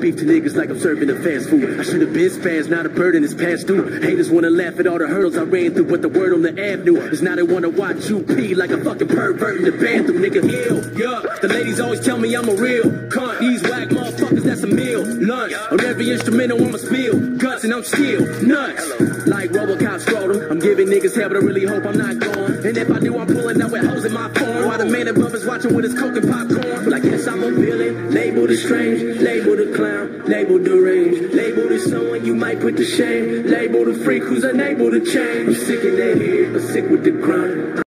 Beef to niggas like I'm serving the fast food. I should have been spaz, not a burden is past due. Haters wanna laugh at all the hurdles I ran through, but the word on the avenue is now they wanna watch you pee like a fucking pervert in the bathroom, nigga. Ill, yeah. The ladies always tell me I'm a real cunt. These whack motherfuckers, that's a meal. Lunch. On every instrumental, I'ma spill. Guts and I'm still nuts. Like Robocop scrotum. I'm giving niggas hell, but I really hope I'm not gone. And if I do, I'm pulling out with in my phone. While the man above is watching with his coke and popcorn. But I guess I'm a villain. Labeled as strange. Labeled a clown. Labeled deranged. Labeled as someone you might put to shame. Labeled a freak who's unable to change. I'm sick in the head, but sick with the grind.